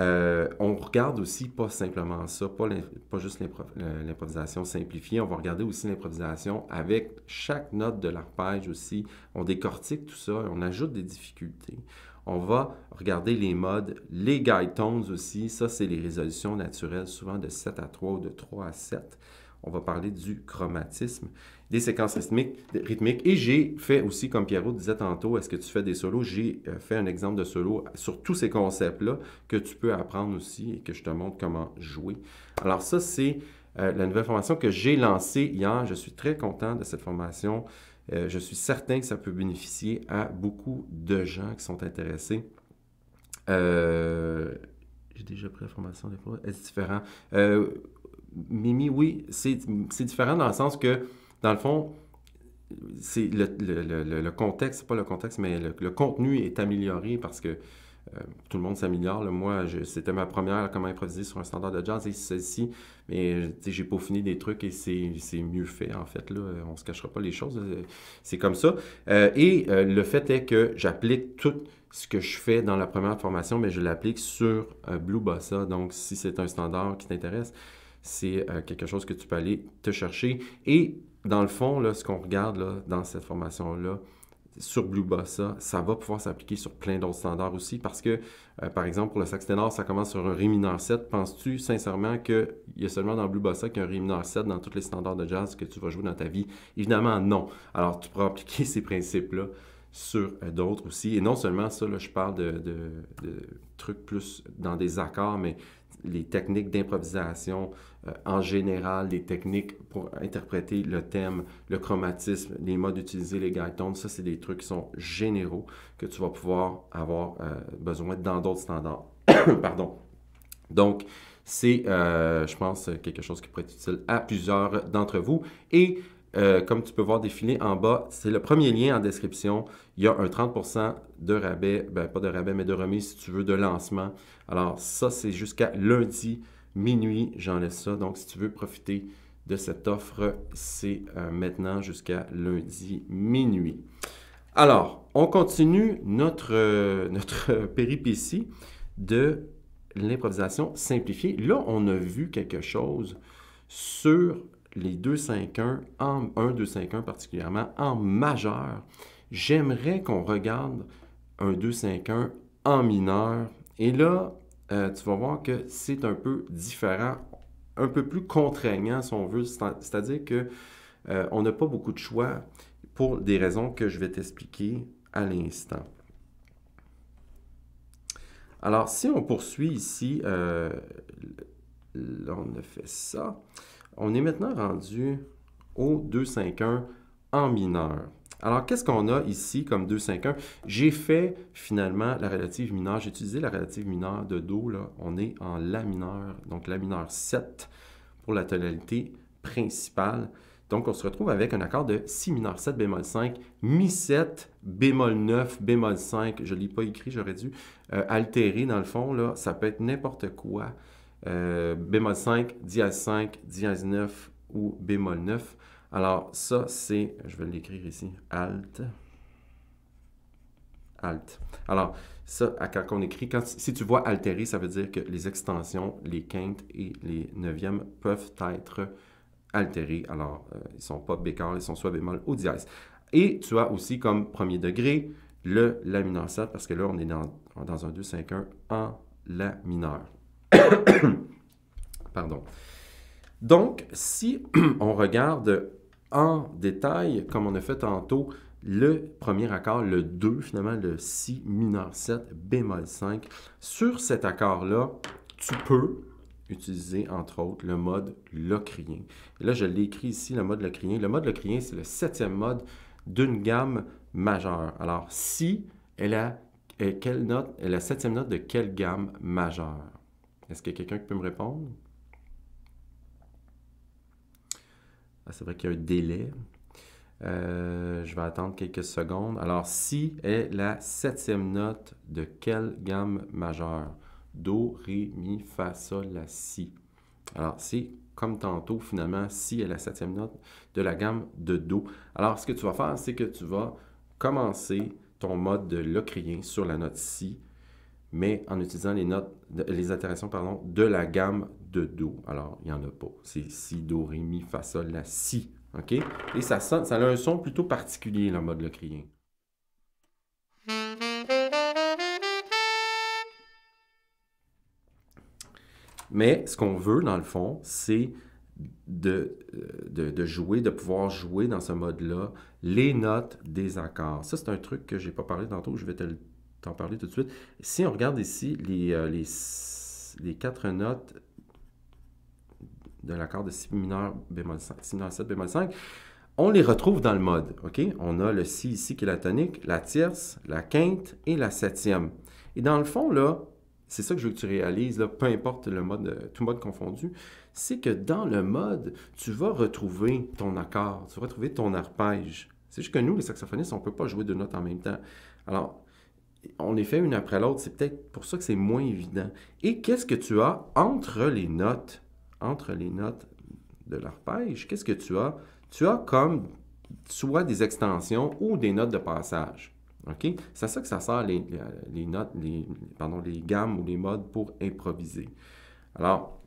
Euh, on regarde aussi pas simplement ça, pas, pas juste l'improvisation simplifiée, on va regarder aussi l'improvisation avec chaque note de l'arpège aussi. On décortique tout ça, on ajoute des difficultés. On va regarder les modes, les guide tones aussi. Ça, c'est les résolutions naturelles, souvent de 7 à 3 ou de 3 à 7. On va parler du chromatisme, des séquences rythmiques. Et j'ai fait aussi, comme Pierrot disait tantôt, est-ce que tu fais des solos? J'ai euh, fait un exemple de solo sur tous ces concepts-là que tu peux apprendre aussi et que je te montre comment jouer. Alors ça, c'est euh, la nouvelle formation que j'ai lancée hier. Je suis très content de cette formation. Euh, je suis certain que ça peut bénéficier à beaucoup de gens qui sont intéressés. Euh, j'ai déjà pris la formation des fois. Est-ce différent? Euh, Mimi, oui, c'est différent dans le sens que, dans le fond, c'est le, le, le, contexte, pas le contexte, mais le, contenu est amélioré parce que euh, tout le monde s'améliore. Moi, c'était ma première comment improviser sur un standard de jazz et celle-ci, mais j'ai peaufiné des trucs et c'est mieux fait en fait. Là. On ne se cachera pas les choses. C'est comme ça. Euh, et euh, le fait est que j'applique tout ce que je fais dans la première formation, mais je l'applique sur Blue Bossa. Donc, si c'est un standard qui t'intéresse, c'est quelque chose que tu peux aller te chercher. Et dans le fond, là, ce qu'on regarde dans cette formation-là, sur Blue Bossa, ça va pouvoir s'appliquer sur plein d'autres standards aussi parce que, euh, par exemple, pour le sax ténor, ça commence sur un Ré mineur 7. Penses-tu sincèrement qu'il y a seulement dans Blue Bossa qu'un Ré mineur 7 dans tous les standards de jazz que tu vas jouer dans ta vie? Évidemment, non. Alors, tu pourras appliquer ces principes-là sur euh, d'autres aussi. Et non seulement ça, là, je parle de, trucs plus dans des accords, mais les techniques d'improvisation en général, les techniques pour interpréter le thème, le chromatisme, les modes d'utiliser les guide tones, ça, c'est des trucs qui sont généraux que tu vas pouvoir avoir euh, besoin dans d'autres standards. Pardon. Donc, c'est, euh, je pense, quelque chose qui pourrait être utile à plusieurs d'entre vous. Et comme tu peux voir défiler en bas, c'est le premier lien en description. Il y a un 30% de rabais, ben, pas de rabais, mais de remise si tu veux, de lancement. Alors ça, c'est jusqu'à lundi minuit, j'enlève ça. Donc si tu veux profiter de cette offre, c'est euh, maintenant jusqu'à lundi minuit. Alors, on continue notre, euh, péripétie de l'improvisation simplifiée. Là, on a vu quelque chose sur les 2-5-1, en 1-2-5-1 particulièrement, en majeur. J'aimerais qu'on regarde un 2-5-1 en mineur. Et là, euh, tu vas voir que c'est un peu différent, un peu plus contraignant si on veut. C'est-à-dire que euh, on n'a pas beaucoup de choix pour des raisons que je vais t'expliquer à l'instant. Alors, si on poursuit ici, euh, on a fait ça. On est maintenant rendu au 2-5-1 en mineur. Alors, qu'est-ce qu'on a ici comme 2-5-1? J'ai fait finalement la relative mineure. J'ai utilisé la relative mineure de Do. On est en La mineur, donc La mineur 7 pour la tonalité principale. Donc, on se retrouve avec un accord de Si mineur 7 bémol 5, Mi 7, bémol 9, bémol 5. Je ne l'ai pas écrit, j'aurais dû euh, altérer dans le fond. Ça peut être n'importe quoi. Euh, bémol 5, dièse 5, dièse 9 ou bémol 9. Alors, ça, c'est, je vais l'écrire ici, Alt. Alt. Alors, ça, quand on écrit, quand, si tu vois altérer, ça veut dire que les extensions, les quintes et les neuvièmes peuvent être altérées. Alors, euh, ils ne sont pas bécard, ils sont soit bémol ou dièse. Et tu as aussi comme premier degré le La mineur 7, parce que là, on est dans, dans un 2-5-1 en La mineur. Pardon. Donc, si on regarde en détail, comme on a fait tantôt, le premier accord, le 2, finalement, le Si mineur 7, bémol 5. Sur cet accord-là, tu peux utiliser, entre autres, le mode locrien. là, je l'ai écrit ici, le mode locrien. Le mode locrien, c'est le septième mode d'une gamme majeure. Alors, Si elle a quelle note, est la septième note de quelle gamme majeure? Est-ce qu'il y a quelqu'un peut me répondre? Ah, c'est vrai qu'il y a un délai. Euh, je vais attendre quelques secondes. Alors, Si est la septième note de quelle gamme majeure? Do, Ré, Mi, Fa, Sol, La, Si. Alors, c'est comme tantôt, finalement, Si est la septième note de la gamme de Do. Alors, ce que tu vas faire, c'est que tu vas commencer ton mode de locrien sur la note Si, mais en utilisant les notes, les altérations pardon, de la gamme de Do. Alors, il n'y en a pas. C'est Si, Do, Ré, Mi, Fa, Sol, La, Si. OK? Et ça, ça a un son plutôt particulier, le mode locrien. Mais ce qu'on veut, dans le fond, c'est de, de, jouer, de pouvoir jouer dans ce mode-là les notes des accords. Ça, c'est un truc que je n'ai pas parlé tantôt, je vais t'en parler tout de suite. Si on regarde ici les, euh, les, les, quatre notes de l'accord de Si mineur bémol 5, Si mineur 7 bémol 5, on les retrouve dans le mode. OK? On a le Si ici qui est la tonique, la tierce, la quinte et la septième. Et dans le fond, là, c'est ça que je veux que tu réalises, là, peu importe le mode, euh, tout mode confondu, c'est que dans le mode, tu vas retrouver ton accord, tu vas retrouver ton arpège. C'est juste que nous, les saxophonistes, on ne peut pas jouer deux notes en même temps. Alors, on les fait une après l'autre, c'est peut-être pour ça que c'est moins évident. Et qu'est-ce que tu as entre les notes, entre les notes de l'arpège, qu'est-ce que tu as? Tu as comme soit des extensions ou des notes de passage. OK? C'est ça que ça sert les, notes, les, pardon, les gammes ou les modes pour improviser. Alors,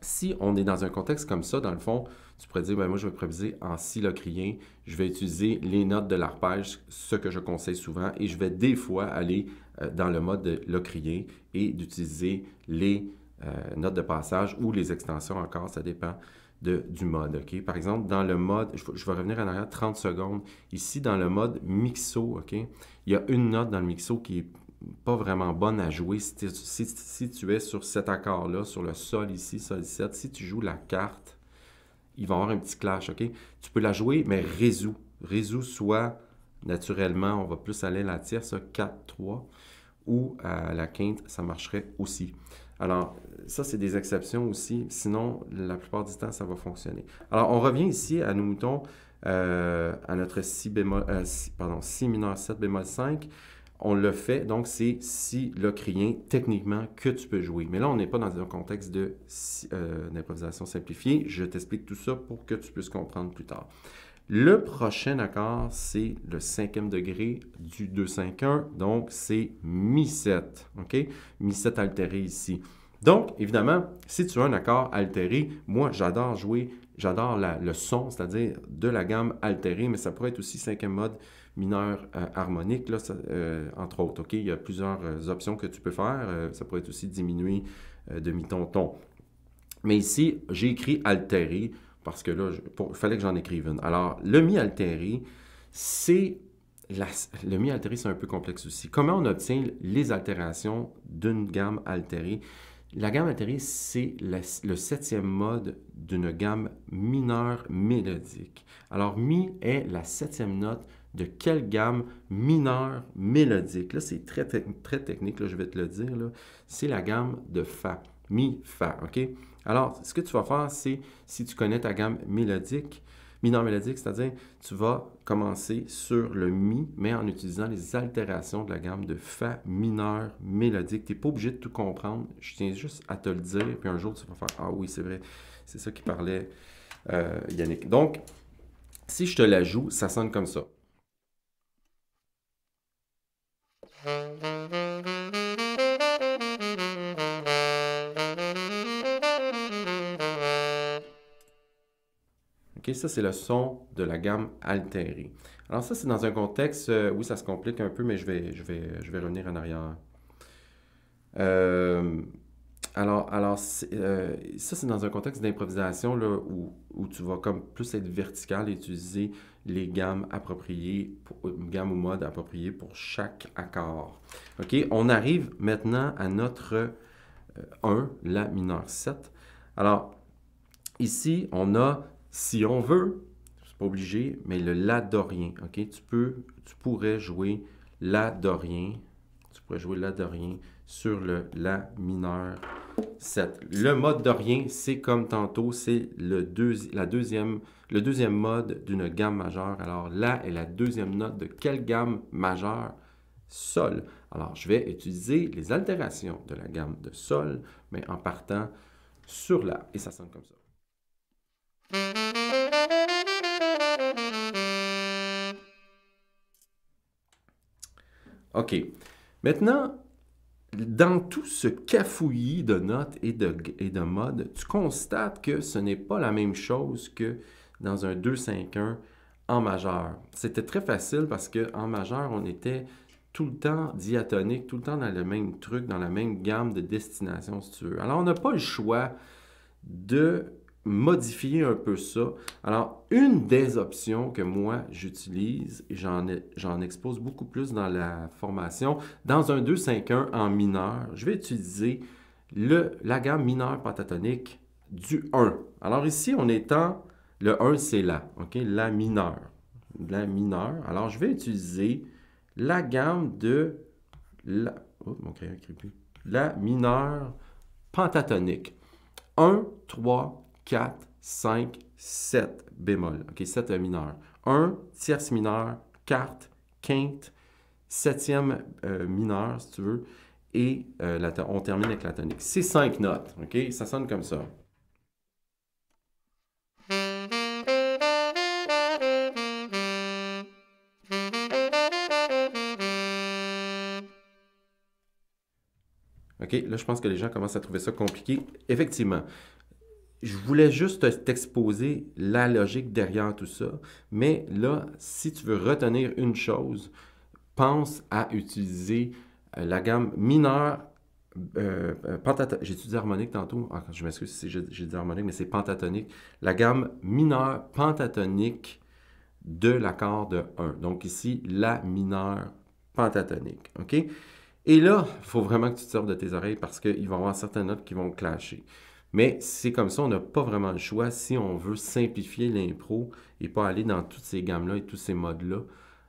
si on est dans un contexte comme ça, dans le fond, tu pourrais dire, ben, moi, je vais improviser en si locrien, je vais utiliser les notes de l'arpège, ce que je conseille souvent, et je vais des fois aller euh, dans le mode de locrien et d'utiliser les euh, notes de passage ou les extensions encore, ça dépend du mode. Par exemple, dans le mode, je, vais revenir en arrière 30 secondes. Ici, dans le mode mixo, il y a une note dans le mixo qui est pas vraiment bonne à jouer si, tu es sur cet accord-là, sur le sol ici, sol 7. Si tu joues la carte, il va y avoir un petit clash, OK? Tu peux la jouer, mais résout. Résout soit naturellement, on va plus aller à la tierce, 4-3, ou à la quinte, ça marcherait aussi. Alors, ça, c'est des exceptions aussi. Sinon, la plupart du temps, ça va fonctionner. Alors, on revient ici à nos moutons, euh, à notre si, bémol, euh, pardon, si mineur 7 bémol 5. On le fait, donc c'est si locrien techniquement que tu peux jouer. Mais là, on n'est pas dans un contexte euh, d'improvisation simplifiée. Je t'explique tout ça pour que tu puisses comprendre plus tard. Le prochain accord, c'est le cinquième degré du 2-5-1, donc c'est Mi-7, OK? Mi-7 altéré ici. Donc, évidemment, si tu as un accord altéré, moi, j'adore jouer, j'adore le son, c'est-à-dire de la gamme altérée, mais ça pourrait être aussi cinquième mode mineur euh, harmonique, euh, entre autres. Il y a plusieurs euh, options que tu peux faire. ça pourrait être aussi diminuer demi-ton ton. Mais ici, j'ai écrit altéré parce que là, il fallait que j'en écrive une. Alors, le mi altéré, c'est le mi altéré, c'est un peu complexe aussi. Comment on obtient les altérations d'une gamme altérée? La gamme altérée, c'est le septième mode d'une gamme mineure mélodique. Alors, Mi est la septième note de quelle gamme mineure mélodique? Là, c'est très, très technique, je vais te le dire. C'est la gamme de Fa. Mi, Fa, OK? Alors, ce que tu vas faire, c'est, si tu connais ta gamme mélodique, mineur mélodique, c'est-à-dire tu vas commencer sur le Mi, mais en utilisant les altérations de la gamme de Fa mineur mélodique. Tu n'es pas obligé de tout comprendre. Je tiens juste à te le dire, puis un jour tu vas faire Ah oui, c'est vrai, c'est ça qui parlait euh, Yannick. Donc, si je te la joue, ça sonne comme ça. Ça, c'est le son de la gamme altérée. Alors ça, c'est dans un contexte, euh, oui, ça se complique un peu, mais je vais, je vais, je vais revenir en arrière. Euh, alors, alors euh, ça, c'est dans un contexte d'improvisation où, où, tu vas comme plus être vertical et utiliser les gammes appropriées, pour, gamme ou mode approprié pour chaque accord. OK, on arrive maintenant à notre 1, la mineur 7. Alors, ici, on a si on veut, c'est pas obligé, mais le La dorien, ok? Tu peux, tu pourrais jouer La dorien, tu pourrais jouer La dorien sur le La mineur 7. Le mode dorien, c'est comme tantôt, c'est le, deuxième, le deuxième mode d'une gamme majeure. Alors, La est la deuxième note de quelle gamme majeure? Sol. Alors, je vais utiliser les altérations de la gamme de Sol, mais en partant sur La. Et ça sonne comme ça. OK. Maintenant, dans tout ce cafouillis de notes et de, modes, tu constates que ce n'est pas la même chose que dans un 2-5-1 en majeur. C'était très facile parce qu'en majeur, on était tout le temps diatonique, tout le temps dans le même truc, dans la même gamme de destination, si tu veux. Alors, on n'a pas le choix de modifier un peu ça. Alors, une des options que moi j'utilise, et j'en expose beaucoup plus dans la formation, dans un 2-5-1 en mineur, je vais utiliser le, la gamme mineure pentatonique du 1. Alors ici, on est en... Le 1, c'est La, OK? La mineure. La mineure. Alors, je vais utiliser la gamme de la... Oh, La mineure pentatonique. 1, 3, 4, 5, 7 bémol. OK, 7 mineur. 1, tierce mineure, quarte, quinte, septième euh, mineur, si tu veux, et euh, on termine avec la tonique. C'est 5 notes? Ça sonne comme ça. OK, là, je pense que les gens commencent à trouver ça compliqué. Effectivement, je voulais juste t'exposer la logique derrière tout ça. Mais là, si tu veux retenir une chose, pense à utiliser euh, la gamme mineure euh, euh, pentatonique. J'ai utilisé harmonique tantôt? Ah, je m'excuse si j'ai dit harmonique, mais c'est pentatonique. La gamme mineure pentatonique de l'accord de 1. Donc ici, la mineure pentatonique. Et là, il faut vraiment que tu te serves de tes oreilles parce qu'il va y avoir certaines notes qui vont clasher. Mais c'est comme ça, on n'a pas vraiment le choix si on veut simplifier l'impro et pas aller dans toutes ces gammes-là et tous ces modes-là.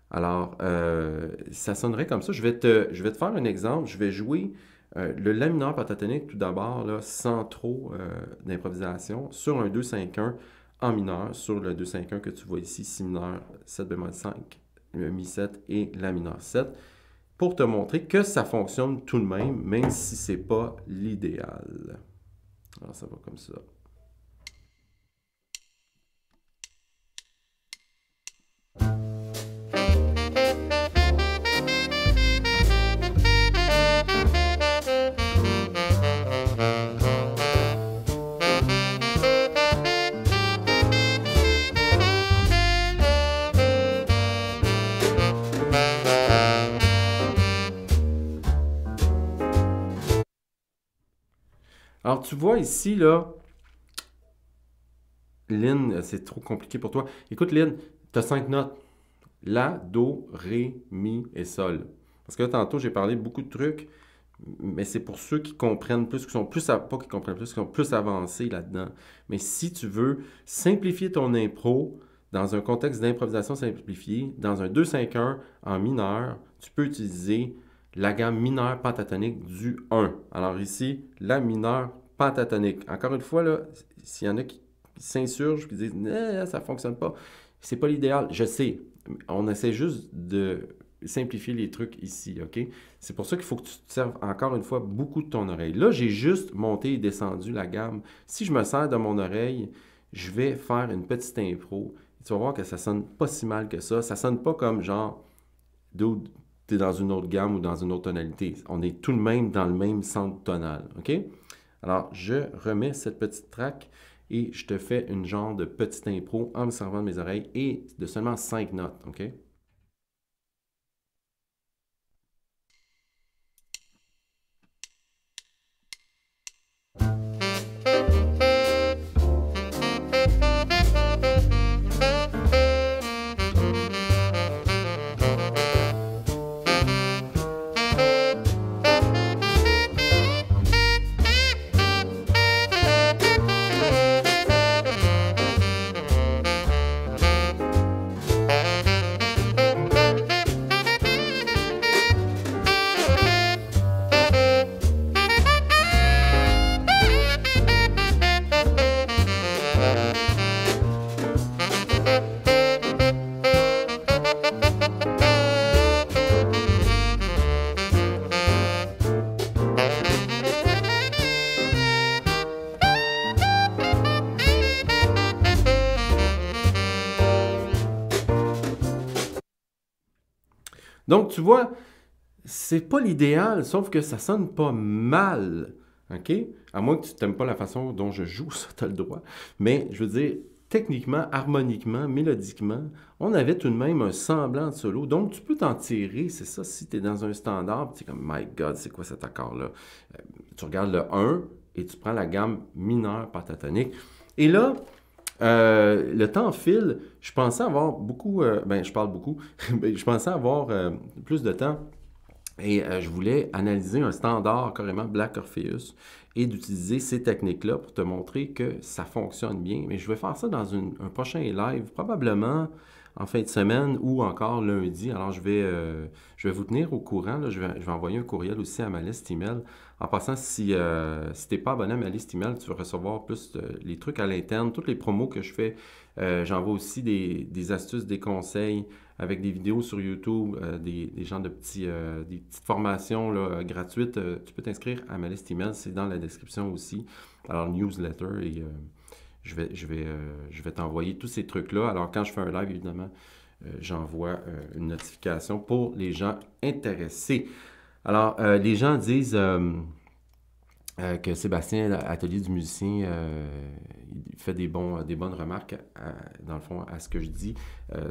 Alors, euh, ça sonnerait comme ça. Je vais, te, faire un exemple. Je vais jouer euh, le La mineur pentatonique tout d'abord, sans trop euh, d'improvisation, sur un 2-5-1 en mineur, sur le 2-5-1 que tu vois ici, Si mineur, 7 bémol 5, le Mi 7 et La mineur 7, pour te montrer que ça fonctionne tout de même, même si ce n'est pas l'idéal. Alors ça va comme ça. Tu vois ici, là, Lynn, c'est trop compliqué pour toi. Écoute, Lynn, tu as cinq notes. La, Do, Ré, Mi et Sol. Parce que tantôt, j'ai parlé beaucoup de trucs, mais c'est pour ceux qui comprennent plus, qui sont plus, pas qui comprennent plus, qui sont plus avancés là-dedans. Mais si tu veux simplifier ton impro dans un contexte d'improvisation simplifiée, dans un 2-5-1 en mineur, tu peux utiliser la gamme mineure pentatonique du 1. Alors ici, la mineure pentatonique. Encore une fois, s'il y en a qui s'insurgent, qui disent eh, ça ne fonctionne pas, c'est pas l'idéal. Je sais. On essaie juste de simplifier les trucs ici, OK? C'est pour ça qu'il faut que tu te serves encore une fois beaucoup de ton oreille. Là, j'ai juste monté et descendu la gamme. Si je me sers de mon oreille, je vais faire une petite impro. Tu vas voir que ça sonne pas si mal que ça. Ça sonne pas comme genre tu es dans une autre gamme ou dans une autre tonalité. On est tout de même dans le même centre tonal. OK? Alors, je remets cette petite track et je te fais une genre de petite impro en me servant de mes oreilles et de seulement cinq notes. OK? Donc, tu vois, c'est pas l'idéal, sauf que ça sonne pas mal. OK? À moins que tu n'aimes pas la façon dont je joue, ça, tu as le droit. Mais je veux dire, techniquement, harmoniquement, mélodiquement, on avait tout de même un semblant de solo. Donc, tu peux t'en tirer, c'est ça, si tu es dans un standard, tu es comme, my God, c'est quoi cet accord-là? Euh, tu regardes le 1 et tu prends la gamme mineure pentatonique. Et là, euh, le temps file. Je pensais avoir beaucoup, euh, ben je parle beaucoup, je pensais avoir plus de temps et je voulais analyser un standard carrément Black Orpheus et d'utiliser ces techniques-là pour te montrer que ça fonctionne bien. Mais je vais faire ça dans un prochain live, probablement en fin de semaine ou encore lundi. Alors, je vais, euh, je vais vous tenir au courant. Je, vais, je, vais, envoyer un courriel aussi à ma liste email. En passant, si, euh, si tu n'es pas abonné à ma liste email, tu vas recevoir plus les trucs à l'interne, toutes les promos que je fais. Euh, j'envoie aussi des, des, astuces, des conseils avec des vidéos sur YouTube, des, des gens de petits, des petites formations là, gratuites. tu peux t'inscrire à ma liste email, c'est dans la description aussi. Alors, newsletter et je vais, je vais, euh, vais t'envoyer tous ces trucs-là. Alors, quand je fais un live, évidemment, euh, j'envoie euh, une notification pour les gens intéressés. Alors, les gens disent que Sébastien, Atelier du musicien, il fait des, bons, des bonnes remarques, dans le fond, à ce que je dis.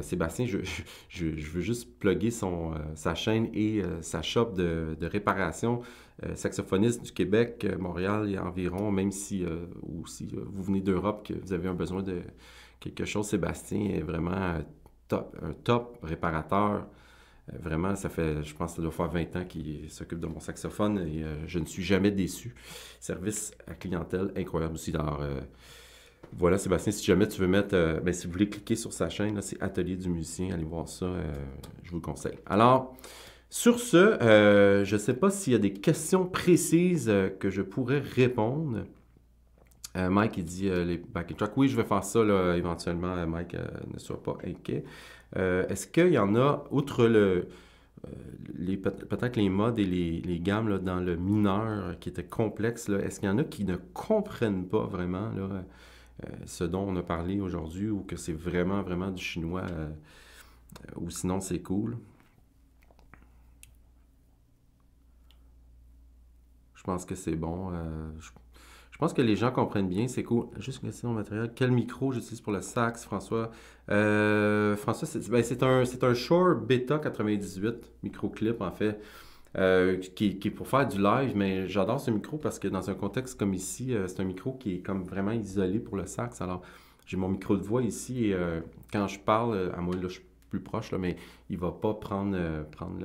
Sébastien, je, veux juste plugger son, sa chaîne et sa shop de, réparation euh, saxophoniste du Québec, euh, Montréal et environ, même si, euh, ou si vous venez d'Europe, que vous avez un besoin de quelque chose, Sébastien est vraiment top, un top réparateur. Vraiment, ça fait, je pense ça doit faire 20 ans qu'il s'occupe de mon saxophone et je ne suis jamais déçu. Service à clientèle incroyable aussi. Alors, voilà, Sébastien, si jamais tu veux mettre, ben, si vous voulez cliquer sur sa chaîne, c'est Atelier du musicien, allez voir ça, je vous le conseille. Alors, sur ce, euh, je ne sais pas s'il y a des questions précises euh, que je pourrais répondre. Euh, Mike, il dit les backing tracks. Oui, je vais faire ça éventuellement. Mike, ne sois pas inquiet. Est-ce qu'il y en a, outre le, peut-être les modes et les, gammes dans le mineur qui étaient complexes, est-ce qu'il y en a qui ne comprennent pas vraiment ce dont on a parlé aujourd'hui ou que c'est vraiment, vraiment du chinois ou sinon c'est cool? Je pense que c'est bon. Euh, pense que les gens comprennent bien. C'est cool. Juste une question matériel. Quel micro j'utilise pour le sax, François? Euh, François, ben, c'est un, un Shure Beta 98 micro-clip, en fait. Euh, qui, est pour faire du live, mais j'adore ce micro parce que dans un contexte comme ici, c'est un micro qui est comme vraiment isolé pour le sax. Alors, j'ai mon micro de voix ici et quand je parle, à moi, là, je suis plus proche, là, mais il va pas prendre, prendre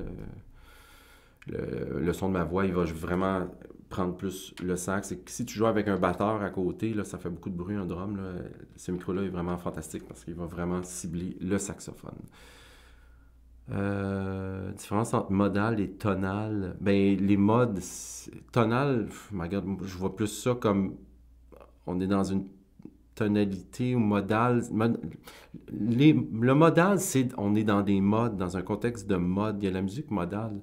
le, le, son de ma voix. Il va vraiment prendre plus le sax. Et si tu joues avec un batteur à côté, ça fait beaucoup de bruit, un drum. Ce micro-là est vraiment fantastique parce qu'il va vraiment cibler le saxophone. Euh, différence entre modal et tonal. Ben, les modes, tonal, je vois plus ça comme on est dans une tonalité ou modal. le modal, c'est on est dans des modes, dans un contexte de mode. Il y a la musique modale.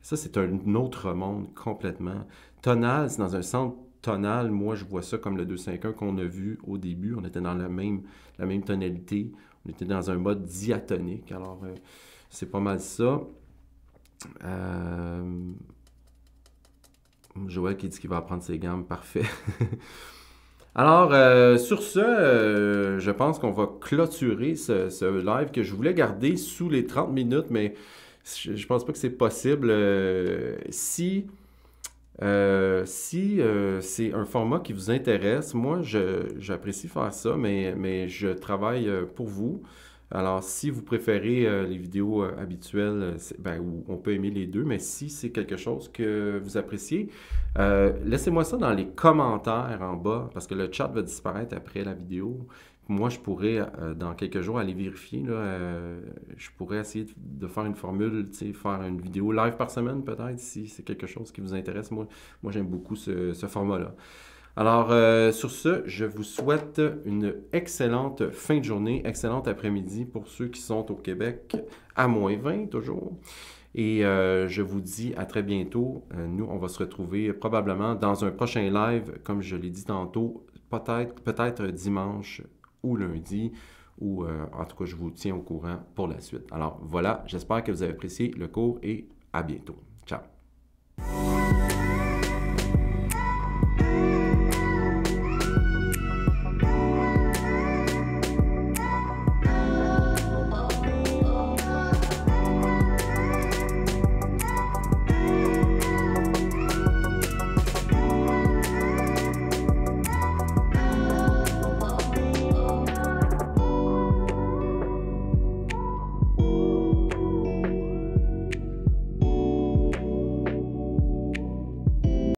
Ça, c'est un autre monde complètement. Tonal, c'est dans un centre tonal. Moi, je vois ça comme le 2-5-1 qu'on a vu au début. On était dans la même, tonalité. On était dans un mode diatonique. Alors, euh, c'est pas mal ça. Euh... Joël qui dit qu'il va apprendre ses gammes. Parfait. Alors, euh, sur ce, je pense qu'on va clôturer ce, live que je voulais garder sous les 30 minutes, mais je, pense pas que c'est possible. Si euh, si euh, c'est un format qui vous intéresse, moi, j'apprécie faire ça, mais, je travaille pour vous. Alors, si vous préférez les vidéos habituelles, ben, on peut aimer les deux, mais si c'est quelque chose que vous appréciez, laissez-moi ça dans les commentaires en bas, parce que le chat va disparaître après la vidéo moi, je pourrais, euh, dans quelques jours, aller vérifier. Euh, je pourrais essayer de faire une formule, faire une vidéo live par semaine, peut-être, si c'est quelque chose qui vous intéresse. Moi, moi j'aime beaucoup ce, format-là. Alors, euh, sur ce, je vous souhaite une excellente fin de journée, excellente après-midi pour ceux qui sont au Québec, à moins 20 toujours. Et je vous dis à très bientôt. nous, on va se retrouver probablement dans un prochain live, comme je l'ai dit tantôt, peut-être peut-être dimanche ou lundi, ou euh, en tout cas, je vous tiens au courant pour la suite. Alors voilà, j'espère que vous avez apprécié le cours et à bientôt. Ciao!